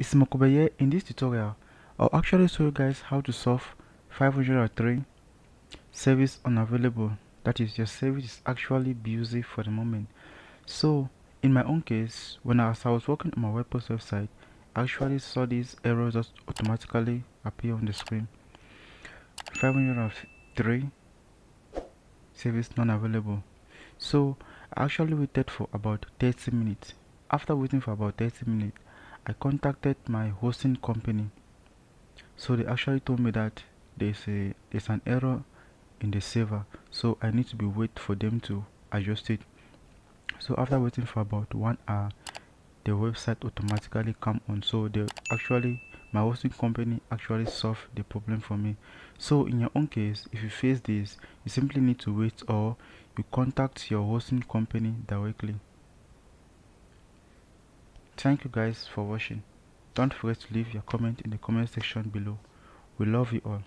it's. In this tutorial, I'll actually show you guys how to solve 503 service unavailable. That is, your service is actually busy for the moment. So, in my own case, when I was, I was working on my WordPress website, I actually saw this error just automatically appear on the screen. 503 service non available. So, I actually waited for about 30 minutes. After waiting for about 30 minutes, I contacted my hosting company. So they actually told me that there's a there's an error in the server, so I need to be wait for them to adjust it. So after waiting for about one hour, the website automatically come on. So they actually my hosting company actually solved the problem for me. So in your own case, if you face this, you simply need to wait or you contact your hosting company directly. Thank you guys for watching. Don't forget to leave your comment in the comment section below. We love you all.